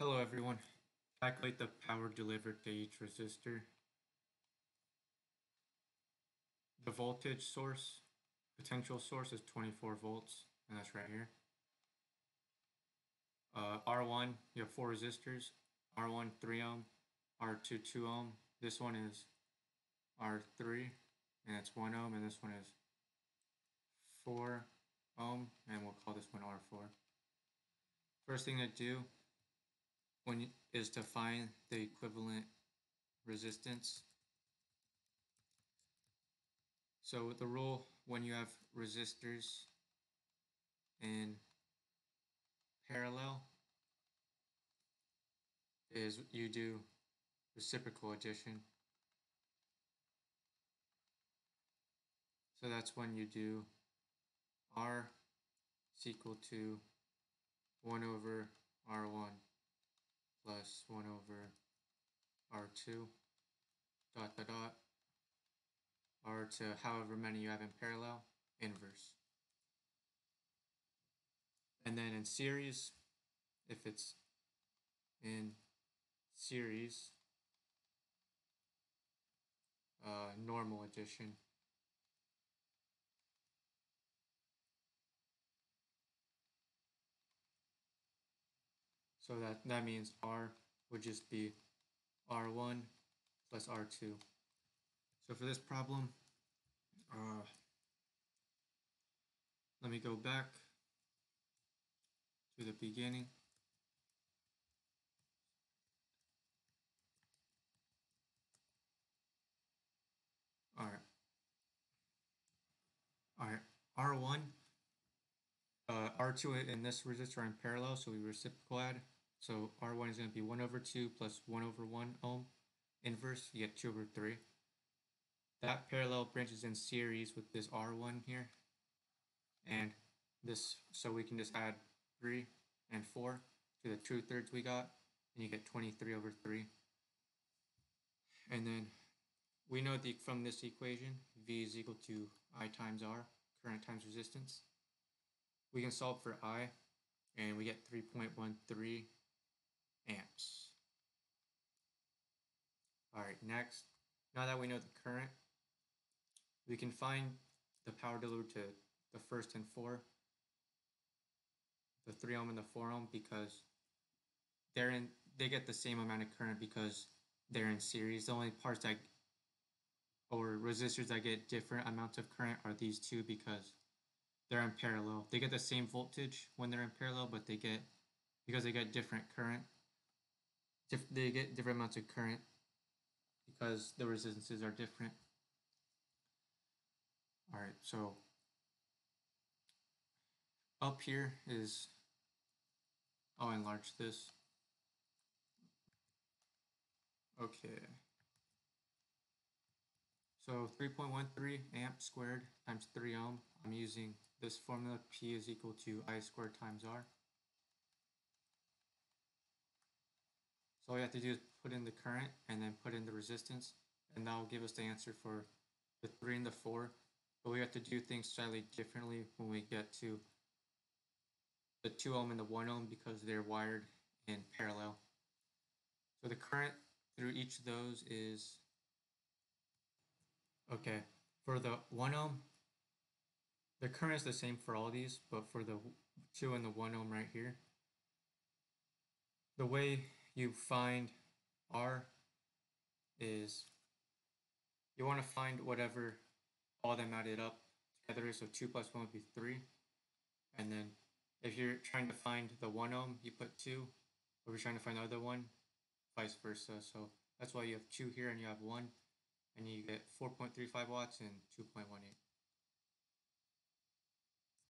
Hello everyone. Calculate the power delivered to each resistor. The voltage source, potential source is 24 volts, and that's right here. Uh, R1, you have four resistors. R1, 3 ohm. R2, 2 ohm. This one is R3, and it's 1 ohm, and this one is 4 ohm, and we'll call this one R4. First thing to do when is to find the equivalent resistance. So with the rule when you have resistors in parallel is you do reciprocal addition. So that's when you do R is equal to 1 over R1 plus 1 over R2 dot dot dot R to however many you have in parallel inverse. And then in series, if it's in series, uh, normal addition. So that, that means R would just be R1 plus R2. So for this problem, uh, let me go back to the beginning. All right. All right. R1, uh, R2 and this resistor are in parallel, so we reciprocal add. So R1 is going to be 1 over 2 plus 1 over 1 ohm. Inverse, you get 2 over 3. That parallel branches in series with this R1 here. And this, so we can just add 3 and 4 to the 2 thirds we got. And you get 23 over 3. And then we know the, from this equation, V is equal to I times R, current times resistance. We can solve for I, and we get 3.13 amps. All right, next, now that we know the current, we can find the power delivered to the first and four, the three ohm and the four ohm, because they're in, they get the same amount of current because they're in series. The only parts that, or resistors that get different amounts of current are these two because they're in parallel. They get the same voltage when they're in parallel, but they get, because they get different current, they get different amounts of current because the resistances are different. All right, so up here is, I'll enlarge this. Okay. So 3.13 amp squared times 3 ohm. I'm using this formula, P is equal to I squared times R. So all you have to do is put in the current and then put in the resistance and that will give us the answer for the 3 and the 4. But we have to do things slightly differently when we get to the 2 ohm and the 1 ohm because they're wired in parallel. So the current through each of those is, okay, for the 1 ohm, the current is the same for all these, but for the 2 and the 1 ohm right here, the way you find R is you want to find whatever all them added up together. So 2 plus 1 would be 3. And then if you're trying to find the 1 ohm, you put 2. If you're trying to find the other one, vice versa. So that's why you have 2 here and you have 1. And you get 4.35 watts and 2.18.